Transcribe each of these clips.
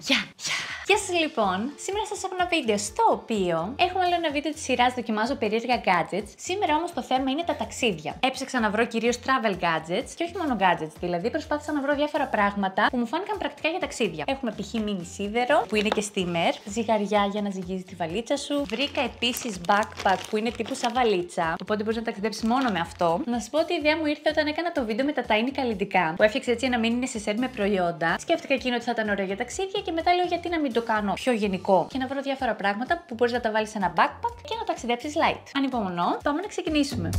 Γεια! Γεια σα λοιπόν! Σήμερα σας έχω ένα βίντεο στο οποίο έχουμε άλλο ένα βίντεο της σειράς Δοκιμάζω περίεργα gadgets. Σήμερα όμως το θέμα είναι τα ταξίδια. Έψαξα να βρω κυρίως travel gadgets και όχι μόνο gadgets, δηλαδή προσπάθησα να βρω διάφορα πράγματα που μου φάνηκαν πρακτικά για ταξίδια. Έχουμε π.χ. μίνι σίδερο που είναι και steamer, ζυγαριά για να ζυγίζει τη βαλίτσα σου. Βρήκα επίσης backpack που είναι τύπου σαν βαλίτσα, οπότε μπορείς να ταξιδέψεις μόνο με αυτό. Να σας πω ότι η ιδέα μου ήρθε όταν έκανα το βίντεο με τα tiny καλλιτικά που έφτιαξε έτσι ένα μίνι necessaire με προϊόντα. Σκέφτηκα εκείνο ότι θα ήταν ωραίο για ταξίδια και μετά λέω γιατί να μην το κάνω πιο γενικό και να βρω διάφορα πράγματα που μπορείς να τα βάλεις σε ένα backpack και να ταξιδέψεις light. Ανυπομονώ, πάμε να ξεκινήσουμε.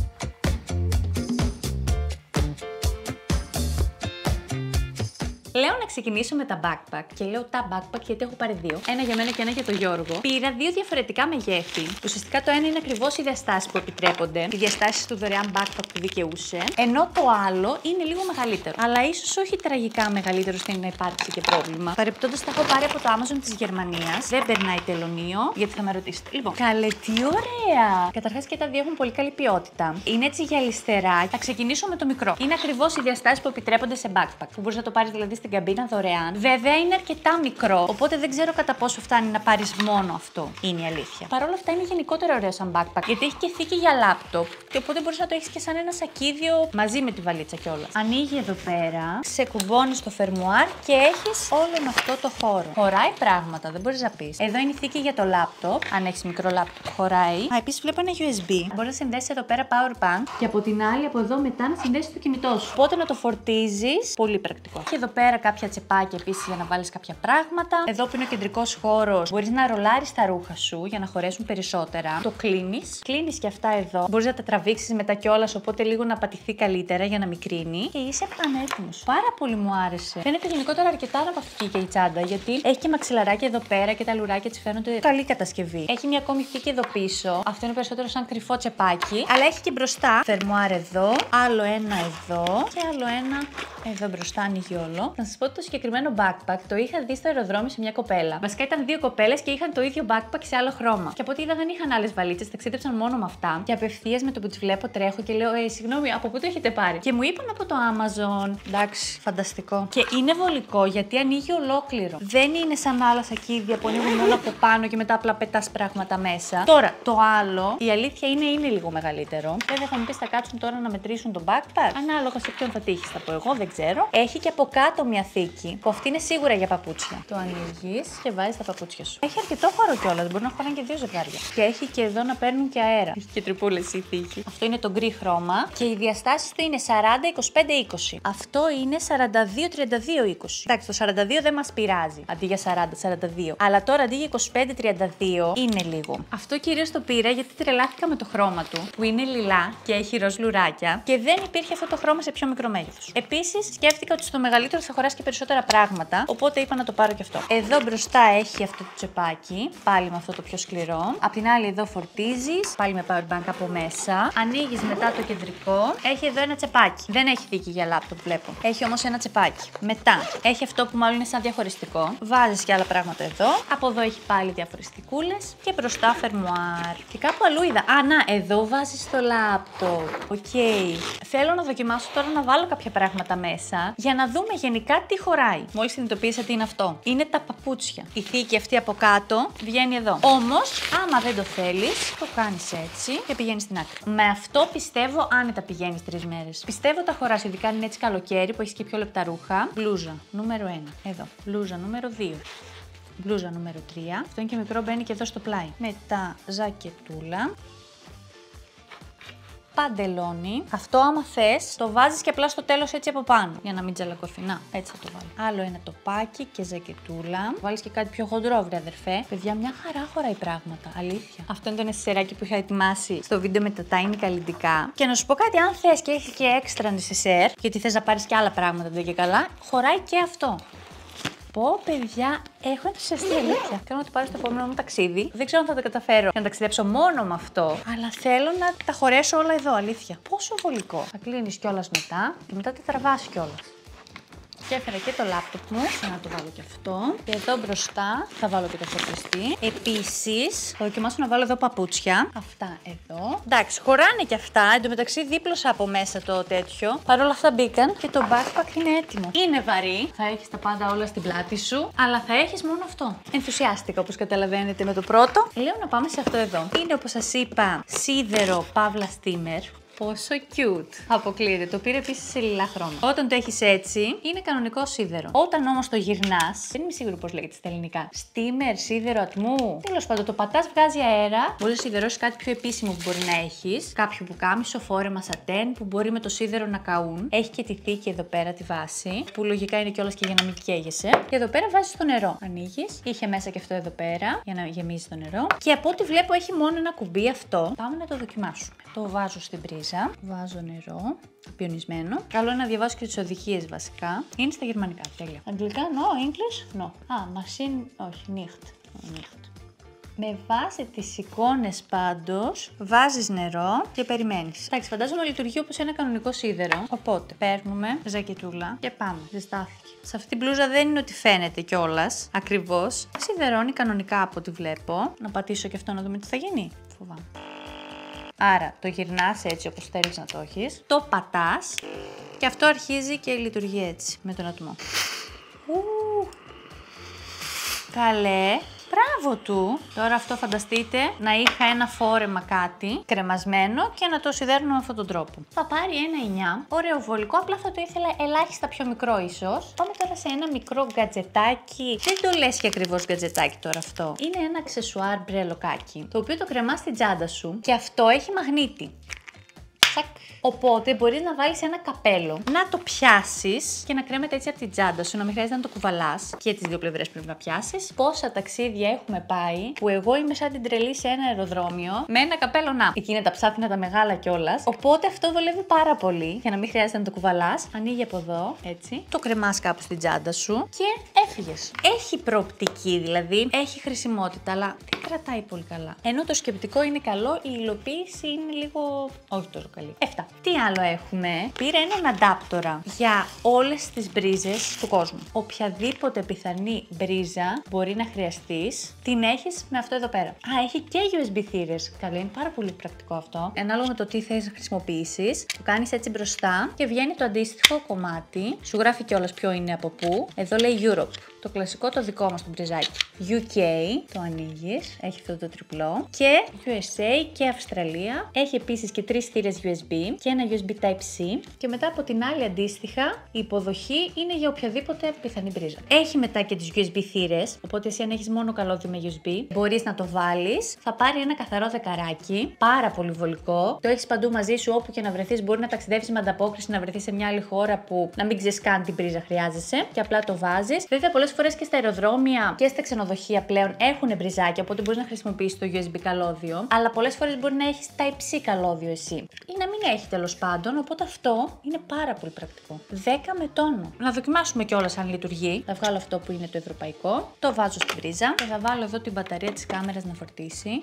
Λέω να ξεκινήσω με τα backpack και λέω τα backpack γιατί έχω πάρει δύο. Ένα για μένα και ένα για τον Γιώργο. Πήρα δύο διαφορετικά μεγέθη. Ουσιαστικά το ένα είναι ακριβώς οι διαστάσεις που επιτρέπονται, οι διαστάσεις του δωρεάν backpack που δικαιούσε. Ενώ το άλλο είναι λίγο μεγαλύτερο. Αλλά ίσως όχι τραγικά μεγαλύτερο ώστε να υπάρξει και πρόβλημα. Παρεπτόντω τα έχω πάρει από το Amazon της Γερμανίας. Δεν περνάει τελωνίο, γιατί θα με ρωτήσετε. Λοιπόν, καλέ, τι ωραία! Καταρχάς και τα δύο έχουν πολύ καλή ποιότητα. Είναι έτσι γυαλιστερά. Θα ξεκινήσω με το μικρό. Είναι ακριβώς οι διαστάσεις που επιτρέπονται σε backpack. Που μπορείς να το πάρεις δηλαδή στην καμπίνα δωρεάν. Βέβαια είναι αρκετά μικρό, οπότε δεν ξέρω κατά πόσο φτάνει να πάρεις μόνο αυτό. Είναι η αλήθεια. Παρ' όλα αυτά είναι γενικότερο ωραίο σαν backpack, γιατί έχει και θήκη για λάπτοπ. Και οπότε μπορείς να το έχεις και σαν ένα σακίδιο μαζί με τη βαλίτσα κιόλας. Ανοίγει εδώ πέρα, σε κουμπώνει στο φερμουάρ και έχεις όλο αυτό το χώρο. Χωράει πράγματα, δεν μπορείς να πεις. Εδώ είναι η θήκη για το λάπτοπ. Αν έχεις μικρό λάπτοπ, χωράει. Α, επίσης βλέπω ένα USB. Μπορείς να συνδέσεις εδώ πέρα power bank και από την άλλη από εδώ μετά να συνδέσεις το κινητό σου. Οπότε να το φορτίζεις. Πολύ πρακτικό. Και εδώ πέρα κάποια τσεπάκια επίσης για να βάλεις κάποια πράγματα. Εδώ που είναι ο κεντρικός χώρος, μπορείς να ρολάρεις τα ρούχα σου για να χωρέσουν περισσότερα. Το κλείνεις. Κλείνεις και αυτά εδώ. Μπορείς να τα τραβήξεις μετά κιόλας, οπότε λίγο να πατηθεί καλύτερα για να μικρύνει. Και είσαι πανέτοιμος. Πάρα πολύ μου άρεσε. Φαίνεται γενικότερα αρκετά αναπαυτική και η τσάντα, γιατί έχει και μαξιλαράκια εδώ πέρα και τα λουράκια τη φαίνονται καλή κατασκευή. Έχει μια ακόμη θήκη εδώ πίσω. Αυτό είναι περισσότερο σαν κρυφό τσεπάκι. Αλλά έχει και μπροστά φερμουάρ εδώ, άλλο ένα εδώ και άλλο ένα εδώ μπροστά ανοίγει όλο. Να σα πω ότι το συγκεκριμένο backpack το είχα δει στο αεροδρόμιο σε μια κοπέλα. Βασικά ήταν δύο κοπέλες και είχαν το ίδιο backpack σε άλλο χρώμα. Και από ό,τι είδα δεν είχαν άλλες βαλίτσες, ταξίδεψαν μόνο με αυτά. Και απευθείας με το που τις βλέπω τρέχω και λέω: Ε, συγγνώμη, από πού το έχετε πάρει; Και μου είπαν από το Amazon. Εντάξει, φανταστικό. Και είναι βολικό γιατί ανοίγει ολόκληρο. Δεν είναι σαν άλλα σακίδια που ανοίγουν μόνο από πάνω και μετά απλά πετάς πράγματα μέσα. Τώρα, το άλλο, η αλήθεια είναι, είναι λίγο μεγαλύτερο. Βέβαια θα μου πεις θα κάτσουν τώρα να μετρήσουν το backpack; Ανάλογα σε ποιον θα τύχεις, θα πω εγώ, δεν ξέρω. Έχει και από κάτω μια θήκη που αυτή είναι σίγουρα για παπούτσια. Το ανοίγεις και βάζεις τα παπούτσια σου. Έχει αρκετό χώρο κιόλας, μπορεί να χωράνε και δύο ζευγάρια. Και έχει και εδώ να παίρνουν και αέρα. Έχει και τρυπούλε η θήκη. Αυτό είναι το γκρι χρώμα και οι διαστάσεις του είναι 40-25-20. Αυτό είναι 42-32-20. Εντάξει, το 42 δεν μας πειράζει αντί για 40-42. Αλλά τώρα αντί για 25-32 είναι λίγο. Αυτό κυρίως το πήρα γιατί τρελάθηκα με το χρώμα του που είναι λιλά και έχει ροζ λουράκια και δεν υπήρχε αυτό το χρώμα σε πιο μικρό μέγεθος. Επίσης σκέφτηκα ότι στο μεγαλύτερο θα χωράσει και περισσότερα πράγματα, οπότε είπα να το πάρω και αυτό. Εδώ μπροστά έχει αυτό το τσεπάκι, πάλι με αυτό το πιο σκληρό. Απ' την άλλη εδώ φορτίζεις, πάλι με power bank από μέσα. Ανοίγεις μετά το κεντρικό. Έχει εδώ ένα τσεπάκι. Δεν έχει θήκη για λάπτοπ, βλέπω. Έχει όμως ένα τσεπάκι. Μετά έχει αυτό που μάλλον είναι σαν διαχωριστικό. Βάζεις και άλλα πράγματα εδώ. Από εδώ έχει πάλι διαχωριστικούλες και μπροστά φερμουάρ. Και κάπου αλλού είδα. Α, να, εδώ βάζεις το λάπτοπ. OK. Okay. Θέλω να δοκιμάσω τώρα να βάλω κάποια πράγματα μέσα για να δούμε γενικά τι χωράει. Μόλις συνειδητοποίησα τι είναι αυτό. Είναι τα παπούτσια. Η θήκη αυτή από κάτω βγαίνει εδώ. Όμως, άμα δεν το θέλεις, το κάνεις έτσι και πηγαίνεις στην άκρη. Με αυτό πιστεύω άνετα πηγαίνεις τρεις μέρες. Πιστεύω τα χωράς, ειδικά αν είναι έτσι καλοκαίρι που έχεις και πιο λεπτά ρούχα. Μπλούζα νούμερο 1. Εδώ. Μπλούζα νούμερο 2 μπλούζα νούμερο 3. Αυτό είναι και μικρό, μπαίνει και εδώ στο πλάι. Μετά ζακετούλα παντελόνι. Αυτό, άμα θες, το βάζεις και απλά στο τέλος έτσι από πάνω. Για να μην τζαλακωθεί. Να, έτσι θα το βάλω. Άλλο ένα τοπάκι και ζακετούλα. Βάλεις και κάτι πιο χοντρό, βρε αδερφέ. Παιδιά, μια χαρά χωράει πράγματα. Αλήθεια. Αυτό είναι το νεσσεράκι που είχα ετοιμάσει στο βίντεο με τα tiny καλλιτικά. Και να σου πω κάτι, αν θες και έχει και έξτρα νεσσερ, γιατί θες να πάρεις και άλλα πράγματα δεν και καλά, χωράει και αυτό. Πω, παιδιά, έχω ενθουσιαστεί αλήθεια. Θέλω να το πάρω στο επόμενο μου ταξίδι. Δεν ξέρω αν θα το καταφέρω να ταξιδέψω μόνο με αυτό. Αλλά θέλω να τα χωρέσω όλα εδώ, αλήθεια. Πόσο βολικό. Θα κλείνεις κιόλας μετά και μετά τα τραβάς κιόλας. Και έφερα και το λάπτοπ μου, για να το βάλω και αυτό. Και εδώ μπροστά θα βάλω και το φορτιστή. Επίσης, θα δοκιμάσω να βάλω εδώ παπούτσια. Αυτά εδώ. Εντάξει, χωράνε και αυτά. Εν τω μεταξύ δίπλωσα από μέσα το τέτοιο. Παρ' όλα αυτά μπήκαν και το backpack είναι έτοιμο. Είναι βαρύ. Θα έχεις τα πάντα όλα στην πλάτη σου, αλλά θα έχεις μόνο αυτό. Ενθουσιάστηκα όπως καταλαβαίνετε με το πρώτο. Λέω να πάμε σε αυτό εδώ. Είναι όπως σας είπα σίδερο παύλα steamer. Πόσο cute. Αποκλείεται. Το πήρε επίσης σε λιλά χρώμα. Όταν το έχεις έτσι, είναι κανονικό σίδερο. Όταν όμως το γυρνάς, δεν είμαι σίγουρο πώς λέγεται στα ελληνικά. Στίμερ, σίδερο ατμού. Τέλος πάντων, το πατάς, βγάζει αέρα. Μπορείς να σιδερώσεις κάτι πιο επίσημο που μπορεί να έχεις. Κάποιο που κάμισο, φόρεμα σατέν που μπορεί με το σίδερο να καούν. Έχει και τη θήκη εδώ πέρα τη βάση. Που λογικά είναι κιόλας και για να μην καίγεσαι. Και εδώ πέρα βάζεις το νερό. Ανοίγεις. Είχε μέσα και αυτό εδώ πέρα για να γεμίζει το νερό. Και από ό,τι βλέπω έχει μόνο ένα κουμπί αυτό. Πάμε να το δοκιμάσουμε. Το βάζω στην πρίζα Βάζω νερό, πιονισμένο. Καλό είναι να διαβάσω και τις οδηγίες βασικά. Είναι στα γερμανικά, τέλεια. Αγγλικά, no, English, no. Α, machine, όχι, nicht. nicht. Με βάση τις εικόνες πάντως, βάζεις νερό και περιμένεις. Εντάξει, φαντάζομαι λειτουργεί όπως ένα κανονικό σίδερο. Οπότε, παίρνουμε ζακετούλα και πάμε. Ζεστάθηκε. Σε αυτή την μπλούζα δεν είναι ότι φαίνεται κιόλας ακριβώς. Σιδερώνει κανονικά από ό,τι βλέπω. Να πατήσω και αυτό να δούμε τι θα γίνει. Φοβάμαι. Άρα το γυρνάς έτσι όπως θέλεις να το έχεις, το πατάς και αυτό αρχίζει και λειτουργεί έτσι με τον ατμό. Καλέ, Μπράβο του! Τώρα αυτό φανταστείτε να είχα ένα φόρεμα κάτι κρεμασμένο και να το σιδέρνω με αυτόν τον τρόπο. Θα πάρει ένα 9, ωραίο βολικό, απλά θα το ήθελα ελάχιστα πιο μικρό ίσως. Πάμε τώρα σε ένα μικρό γκατζετάκι. Δεν το λες και ακριβώς γκατζετάκι τώρα αυτό. Είναι ένα αξεσουάρ μπρελοκάκι, το οποίο το κρεμάς στην τσάντα σου και αυτό έχει μαγνήτη. Οπότε μπορεί να βάλεις ένα καπέλο, να το πιάσεις και να κρέμεται έτσι από την τσάντα σου, να μην χρειάζεται να το κουβαλάς. Και τις δύο πλευρές πρέπει να πιάσεις. Πόσα ταξίδια έχουμε πάει που εγώ είμαι σαν την τρελή σε ένα αεροδρόμιο με ένα καπέλο να. Εκεί είναι τα ψάθινα τα μεγάλα κιόλας. Οπότε αυτό βολεύει πάρα πολύ για να μην χρειάζεται να το κουβαλάς. Ανοίγει από εδώ, έτσι. Το κρεμάς κάπου στην τσάντα σου και έφυγες. Έχει προοπτική δηλαδή, έχει χρησιμότητα, αλλά δεν κρατάει πολύ καλά. Ενώ το σκεπτικό είναι καλό, η υλοποίηση είναι λίγο όχι τόσο καλή. Εφτά. Τι άλλο έχουμε; Πήρα έναν αντάπτορα για όλες τις μπρίζες του κόσμου. Οποιαδήποτε πιθανή μπρίζα μπορεί να χρειαστείς, την έχεις με αυτό εδώ πέρα. Α, έχει και USB θύρες. Καλό, είναι πάρα πολύ πρακτικό αυτό. Ανάλογα με το τι θες να χρησιμοποιήσεις, το κάνεις έτσι μπροστά και βγαίνει το αντίστοιχο κομμάτι. Σου γράφει κιόλας ποιο είναι από πού. Εδώ λέει Europe. Το κλασικό το δικό μας το μπριζάκι. UK, το ανοίγεις, έχει αυτό το τριπλό. Και USA και Αυστραλία. Έχει επίσης και τρεις θύρες USB και ένα USB Type-C. Και μετά από την άλλη αντίστοιχα, η υποδοχή είναι για οποιαδήποτε πιθανή μπρίζα. Έχει μετά και τις USB θύρες, οπότε εσύ αν έχεις μόνο καλώδιο με USB, μπορείς να το βάλεις. Θα πάρει ένα καθαρό δεκαράκι, πάρα πολύ βολικό. Το έχεις παντού μαζί σου, όπου και να βρεθείς. Μπορεί να ταξιδεύεις με ανταπόκριση, να βρεθείς σε μια άλλη χώρα που να μην ξέρεις καν την πρίζα χρειάζεσαι και απλά το βάζεις. Βέβαια, πολλές φορές και στα αεροδρόμια και στα ξενοδοχεία πλέον έχουν μπριζάκια, οπότε μπορείς να χρησιμοποιήσεις το USB καλώδιο. Αλλά πολλές φορές μπορεί να έχεις Type-C καλώδιο εσύ. Ή να μην έχει τέλος πάντων, οπότε αυτό είναι πάρα πολύ πρακτικό. 10 με τόνο. Να δοκιμάσουμε κιόλας αν λειτουργεί. Θα βγάλω αυτό που είναι το ευρωπαϊκό. Το βάζω στην πρίζα και θα βάλω εδώ την μπαταρία της κάμερας να φορτίσει.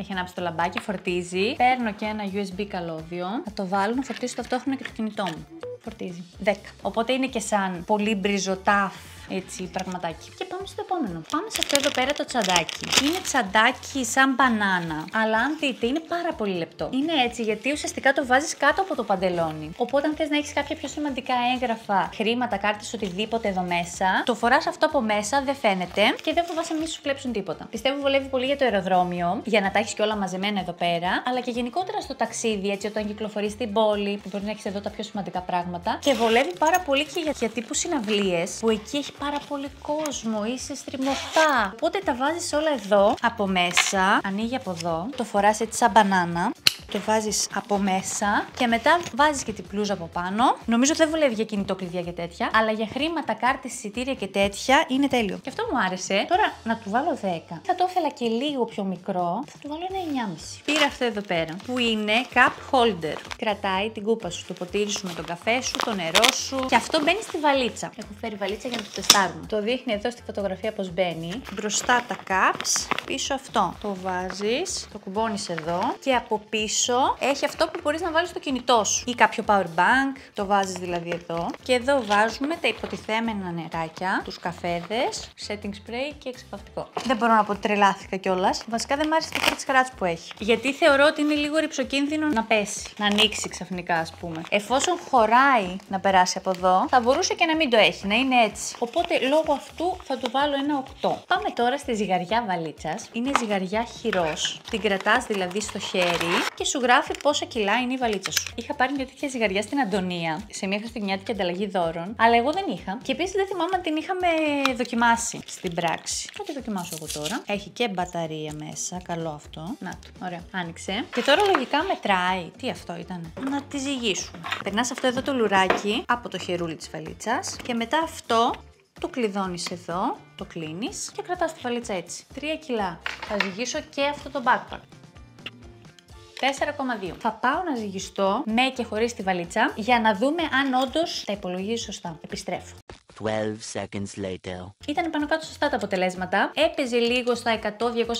Έχει ανάψει το λαμπάκι, φορτίζει. Παίρνω και ένα USB καλώδιο. Θα το βάλω να φορτίσω ταυτόχρονα και το κινητό μου. Φορτίζει. 10. Οπότε είναι και σαν πολύ μπριζοτάφ έτσι πραγματάκι. Και πάμε στο επόμενο. Πάμε σε αυτό εδώ πέρα το τσαντάκι. Είναι τσαντάκι σαν μπανάνα, αλλά αν δείτε είναι πάρα πολύ λεπτό. Είναι έτσι γιατί ουσιαστικά το βάζεις κάτω από το παντελόνι. Οπότε αν θες να έχεις κάποια πιο σημαντικά έγγραφα, χρήματα, κάρτες, οτιδήποτε εδώ μέσα, το φοράς αυτό από μέσα, δεν φαίνεται και δεν φοβάσαι μη σου κλέψουν τίποτα. Πιστεύω βολεύει πολύ για το αεροδρόμιο, για να τα έχεις και όλα μαζεμένα εδώ πέρα, αλλά και γενικότερα στο ταξίδι, έτσι όταν κυκλοφορείς στην πόλη, που μπορείς να έχεις εδώ τα πιο σημαντικά πράγματα. Και βολεύει πάρα πολύ και για, για τύπους συναυλίες, που εκεί έχει πάρα πολύ κόσμο, είσαι στριμωχτά. Οπότε τα βάζεις όλα εδώ από μέσα, ανοίγει από εδώ, το φοράς έτσι σαν μπανάνα το βάζεις από μέσα και μετά βάζεις και την πλούζα από πάνω. Νομίζω δεν βολεύει για κινητό κλειδιά και τέτοια, αλλά για χρήματα, κάρτες, εισιτήρια και τέτοια είναι τέλειο. Και αυτό μου άρεσε. Τώρα να του βάλω 10. Θα το ήθελα και λίγο πιο μικρό. Θα του βάλω ένα 9,5. Πήρα αυτό εδώ πέρα που είναι cup holder. Κρατάει την κούπα σου, το ποτήρι σου με τον καφέ σου, το νερό σου. Και αυτό μπαίνει στη βαλίτσα. Έχω φέρει βαλίτσα για να το τεστάρουμε. Το δείχνει εδώ στη φωτογραφία πώς μπαίνει. Μπροστά τα cups, πίσω αυτό. Το βάζεις, το κουμπώνεις εδώ και από πίσω πίσω έχει αυτό που μπορείς να βάλεις στο κινητό σου ή κάποιο power bank, το βάζεις δηλαδή εδώ. Και εδώ βάζουμε τα υποτιθέμενα νεράκια, τους καφέδες, setting spray και εξεπαυτικό. Δεν μπορώ να πω ότι τρελάθηκα κιόλας. Βασικά δεν μ' άρεσε το scratch που έχει. Γιατί θεωρώ ότι είναι λίγο ρηψοκίνδυνο να πέσει, να ανοίξει ξαφνικά ας πούμε. Εφόσον χωράει να περάσει από εδώ, θα μπορούσε και να μην το έχει, να είναι έτσι. Οπότε λόγω αυτού θα του βάλω ένα 8. Πάμε τώρα στη ζυγαριά βαλίτσας. Είναι ζυγαριά χειρός. Την κρατάς δηλαδή στο χέρι και σου γράφει πόσα κιλά είναι η βαλίτσα σου. Είχα πάρει μια τέτοια ζυγαριά στην Αντωνία σε μια χριστουγεννιάτικη ανταλλαγή δώρων, αλλά εγώ δεν είχα. Και επίσης δεν θυμάμαι αν την είχαμε δοκιμάσει στην πράξη. Θα τη δοκιμάσω εγώ τώρα. Έχει και μπαταρία μέσα. Καλό αυτό. Να το. Ωραία. Άνοιξε. Και τώρα λογικά μετράει. Τι αυτό ήταν; Να τη ζυγίσουμε. Περνάς αυτό εδώ το λουράκι από το χερούλι της βαλίτσας. Και μετά αυτό το κλειδώνεις εδώ, το κλείνεις και κρατάς τη βαλίτσα έτσι. 3 κιλά. Θα ζυγίσω και αυτό το backpack. 4,2. Θα πάω να ζυγιστώ με και χωρίς τη βαλίτσα για να δούμε αν όντως τα υπολογίζει σωστά. Επιστρέφω. 12 seconds later. Ήταν πάνω κάτω σωστά τα αποτελέσματα. Έπαιζε λίγο στα 100-200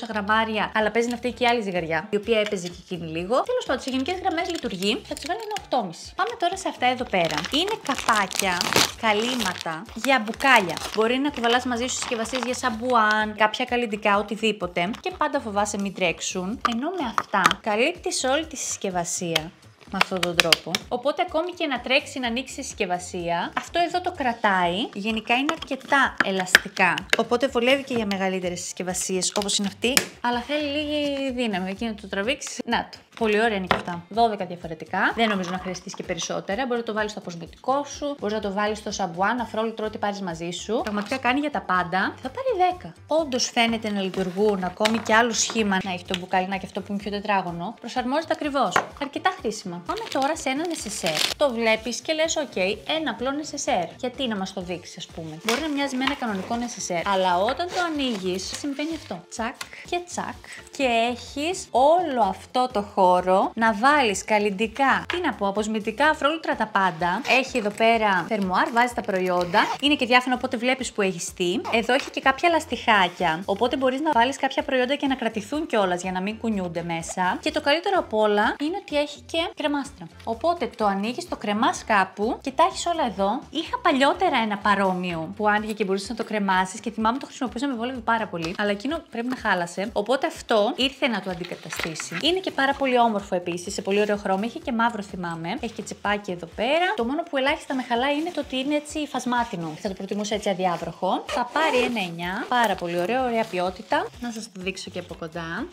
γραμμάρια, αλλά παίζει αυτή και άλλη ζυγαριά, η οποία έπαιζε και εκείνη λίγο. Τέλος πάντων, σε γενικές γραμμές λειτουργεί. Θα της βάλω ένα 8,5. Πάμε τώρα σε αυτά εδώ πέρα. Είναι καπάκια, καλύματα για μπουκάλια. Μπορεί να κουβαλά μαζί σου συσκευασίε για σαμπουάν, κάποια καλλιτικά, οτιδήποτε. Και πάντα φοβάσαι μην τρέξουν. Ενώ με αυτά καλύπτεις όλη τη συσκευασία με αυτόν τον τρόπο. Οπότε ακόμη και να τρέξει να ανοίξει η συσκευασία, αυτό εδώ το κρατάει. Γενικά είναι αρκετά ελαστικά. Οπότε βολεύει και για μεγαλύτερες συσκευασίες όπως είναι αυτή. Αλλά θέλει λίγη δύναμη. Εκεί να το τραβήξεις. Να το. Πολύ ωραία είναι και αυτά. 12 διαφορετικά. Δεν νομίζω να χρειαστείς και περισσότερα. Μπορείς να το βάλεις στο αποσμητικό σου, μπορείς να το βάλεις στο σαμπουάν, αφρόλουτρο ό,τι πάρεις μαζί σου. Πραγματικά κάνει για τα πάντα. Θα πάρει 10. Όντως φαίνεται να λειτουργούν ακόμη και άλλο σχήμα να έχει το μπουκάλι να και αυτό που είναι πιο τετράγωνο. Προσαρμόζεται ακριβώς. Αρκετά χρήσιμα. Πάμε τώρα σε ένα νεσεσέρ. Το βλέπεις και λες: OK, ένα απλό νεσεσέρ. Γιατί να μας το δείξεις, ας πούμε. Μπορεί να μοιάζει με ένα κανονικό νεσεσέρ. Αλλά όταν το ανοίγεις, συμβαίνει αυτό. Τσακ και τσακ. Και έχεις όλο αυτό το χώρο χώρο να βάλεις καλλιντικά, τι να πω, αποσμητικά, αφρόλουτρα τα πάντα. Έχει εδώ πέρα θερμοάρ, βάζει τα προϊόντα. Είναι και διάφορα οπότε βλέπεις που έχεις τι. Εδώ έχει και κάποια λαστιχάκια. Οπότε μπορείς να βάλεις κάποια προϊόντα και να κρατηθούν κιόλας για να μην κουνιούνται μέσα. Και το καλύτερο απ' όλα είναι ότι έχει και κρεμάστρα. Οπότε το ανοίγεις, το κρεμάς κάπου και τα έχεις όλα εδώ. Είχα παλιότερα ένα παρόμοιο που άνοιγε και μπορούσες να το κρεμάσεις και θυμάμαι το χρησιμοποιούσα με βόλευε πάρα πολύ. Αλλά εκείνο πρέπει να χάλασε. Οπότε αυτό ήρθε να το αντικαταστήσει. Είναι και πάρα πολύ όμορφο επίσης, σε πολύ ωραίο χρώμα. Έχει και μαύρο θυμάμαι. Έχει και τσεπάκι εδώ πέρα. Το μόνο που ελάχιστα με χαλάει είναι το ότι είναι έτσι φασμάτινο. Θα το προτιμούσα έτσι αδιάβροχο. Θα πάρει ένα 9. Πάρα πολύ ωραίο, ωραία ποιότητα. Να σας το δείξω και από κοντά.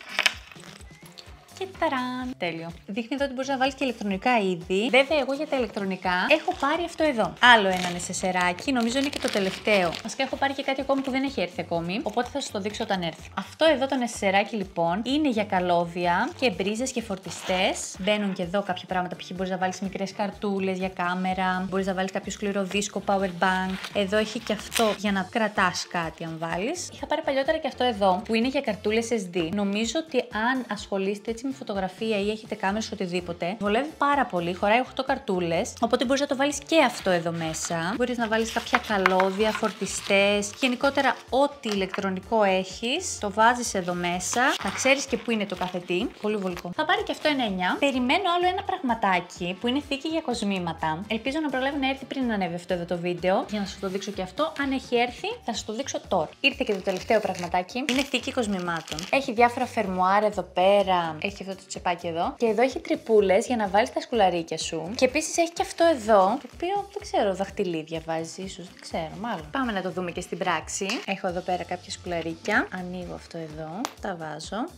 Και ταράν. Τέλειο. Δείχνει εδώ ότι μπορείς να βάλεις και ηλεκτρονικά είδη. Βέβαια, εγώ για τα ηλεκτρονικά έχω πάρει αυτό εδώ. Άλλο ένα νεσεσεράκι. Νομίζω είναι και το τελευταίο. Βασικά έχω πάρει και κάτι ακόμη που δεν έχει έρθει ακόμη. Οπότε θα σα το δείξω όταν έρθει. Αυτό εδώ το νεσεσεράκι λοιπόν είναι για καλώδια και μπρίζες και φορτιστές. Μπαίνουν και εδώ κάποια πράγματα. Π.χ. μπορείς να βάλεις μικρές καρτούλες για κάμερα. Μπορείς να βάλεις κάποιο σκληρό δίσκο power bank. Εδώ έχει και αυτό για να κρατάς κάτι αν βάλεις. Είχα πάρει παλιότερα και αυτό εδώ που είναι για καρτούλες SD. Νομίζω ότι αν ασχολείστε έτσι με φωτογραφία ή έχετε κάμερες οτιδήποτε, βολεύει πάρα πολύ. Χωράει 8 καρτούλες. Οπότε μπορείς να το βάλεις και αυτό εδώ μέσα. Μπορείς να βάλεις κάποια καλώδια, φορτιστές. Γενικότερα, ό,τι ηλεκτρονικό έχεις, το βάζεις εδώ μέσα. Να ξέρεις και πού είναι το καθετή. Πολύ βολικό. Θα πάρει και αυτό ένα 9. Περιμένω άλλο ένα πραγματάκι που είναι θήκη για κοσμήματα. Ελπίζω να προλάβει να έρθει πριν να ανέβει αυτό εδώ το βίντεο. Για να σα το δείξω και αυτό. Αν έχει έρθει, θα σα το δείξω τώρα. Ήρθε και το τελευταίο πραγματάκι. Είναι θήκη κοσμημάτων. Έχει διάφορα φερμουάρ εδώ πέρα. Έχει αυτό το τσεπάκι εδώ. Και εδώ έχει τρυπούλες για να βάλεις τα σκουλαρίκια σου. Και επίσης έχει και αυτό εδώ, το οποίο δεν ξέρω, δαχτυλίδια βάζει, ίσως δεν ξέρω, μάλλον. Πάμε να το δούμε και στην πράξη. Έχω εδώ πέρα κάποια σκουλαρίκια. Ανοίγω αυτό εδώ, τα βάζω.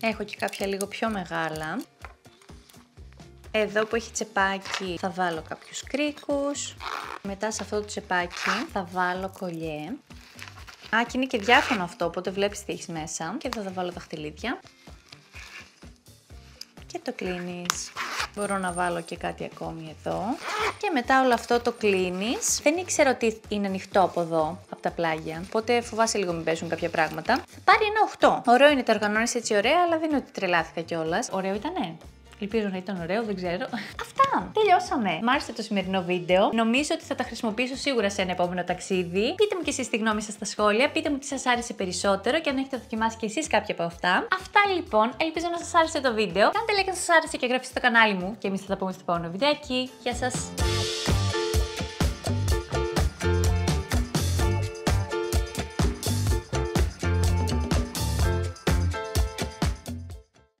Έχω και κάποια λίγο πιο μεγάλα. Εδώ που έχει τσεπάκι θα βάλω κάποιους κρίκους. Μετά σε αυτό το τσεπάκι θα βάλω κολλιέ. Α, και είναι και διάφανο αυτό, οπότε βλέπεις τι έχεις μέσα. Και εδώ θα βάλω δαχτυλίδια και το κλείνεις. Μπορώ να βάλω και κάτι ακόμη εδώ. Και μετά όλο αυτό το κλείνεις. Δεν ήξερα ότι είναι ανοιχτό από εδώ, από τα πλάγια. Οπότε φοβάσαι λίγο μην πέσουν κάποια πράγματα. Θα πάρει ένα 8. Ωραίο είναι, τα οργανώνεις έτσι ωραία, αλλά δεν είναι ότι τρελάθηκα κιόλας. Ωραίο ήτανε. Ελπίζω να ήταν ωραίο, δεν ξέρω. Αυτά! Τελειώσαμε! Μ' άρεσε το σημερινό βίντεο. Νομίζω ότι θα τα χρησιμοποιήσω σίγουρα σε ένα επόμενο ταξίδι. Πείτε μου και εσείς τη γνώμη σας στα σχόλια. Πείτε μου τι σας άρεσε περισσότερο και αν έχετε δοκιμάσει και εσείς κάποια από αυτά. Αυτά λοιπόν. Ελπίζω να σας άρεσε το βίντεο. Κάντε like αν σας άρεσε και γράψτε στο κανάλι μου. Και εμείς θα τα πούμε στο επόμενο βιντεάκι. Γεια σας!